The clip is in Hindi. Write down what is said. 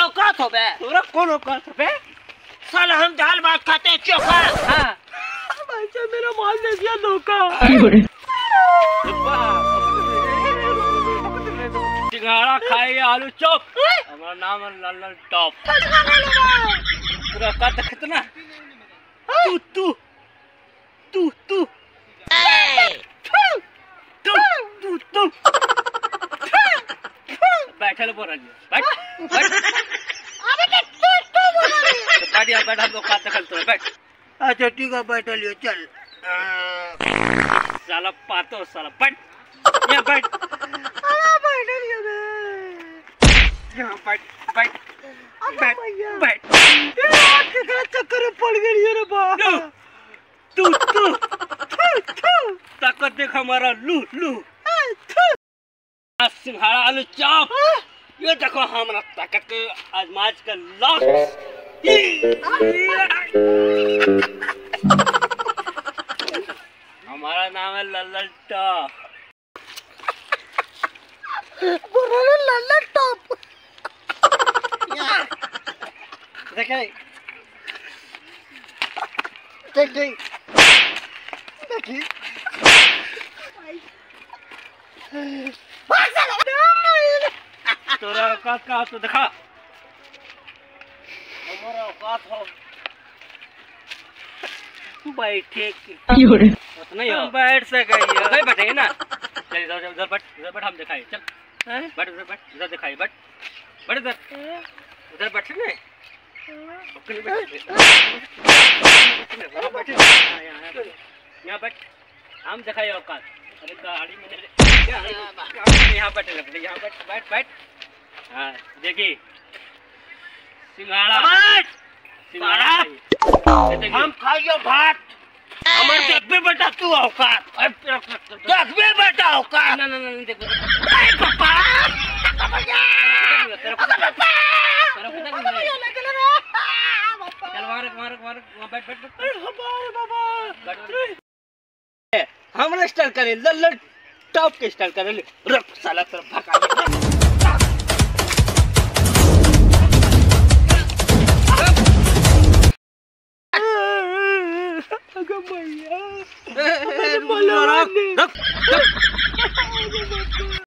औकात हो बे। तोरा कौन औकात है बे? साला हम दाल भात खाते हैं चोखा हाँ। भाई साहब मेरा माल दे दिया धोखा। सिंघाड़ा खाए आलू चॉप। हमारा नाम है लल्लन टॉप। पूरा कद कितना? तू तू तू तू तू तू बोल रही बैठ बैठ बैठ यार बैठ हम लोग का दखल तो बैठ अच्छा ठीक है बैठ लियो चल साला पातो साला बैठ यहाँ बैठ यहाँ बैठ बैठ बैठ बैठ चक्कर पड़ गई रे बा तू तू ताकत देख हमारा लू लू सिंघाड़ा आलू चॉप ये देखो हमारा ताकत के आजमाज का लॉस। हमारा नाम है लल्लन टॉप लल्ला टॉप देखे देख देख देखी तोरा औकात का तो दिखा? हमारा औकात हो। बैठे की उतना ही। बैठ सके नहीं बैठे ना। चल इधर उधर बैठ इधर बैठ हम दिखाए। चल। बैठ उधर बैठ इधर दिखाई बैठ बैठ इधर। उधर बैठ बैठ। यहाँ, यहाँ बैठ। हम दिखाए औकात अरे गाड़ी में यहाँ यहाँ बैठ यहाँ बैठ बैठ बैठ। हाँ देखिए सिंघाड़ा। हम खाइयो भात। हमारे देखबे बेटा तू औकात। देखबे बेटा औकात। ना ना ना देखो अरे पापा। हम स्टाइल करे लल्लन टॉप के स्टाइल करे। रख साला तरफ़ भगा भैया।